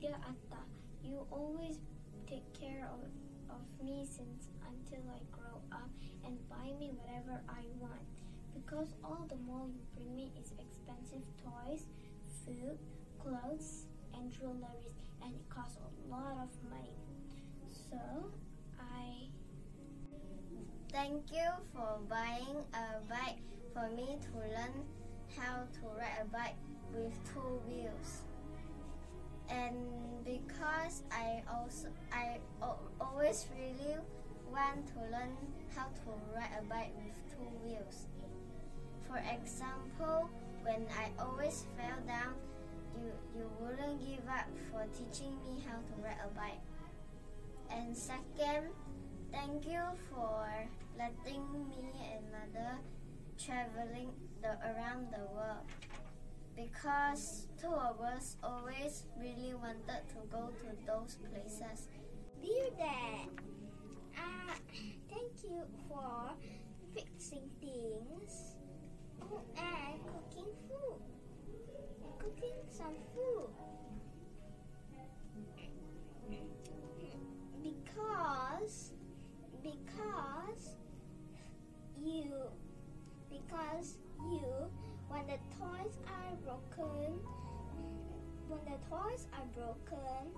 Dear Atta, you always take care of, of me since until I grow up and buy me whatever I want. Because all the more you bring me is expensive toys, food, clothes, and jewelry, and it costs a lot of money. So I Thank you for buying a bike for me to learn how to ride a bike with two wheels. I also I always really want to learn how to ride a bike with two wheels. For example, when I always fell down, you you wouldn't give up for teaching me how to ride a bike. And second, thank you for letting me and mother traveling the, around the world. Because two of us always really wanted to go to those places. Dear Dad, uh, thank you for fixing things oh, and cooking food. Cooking some food. Because, because you, because you, when the toys are broken, when the toys are broken,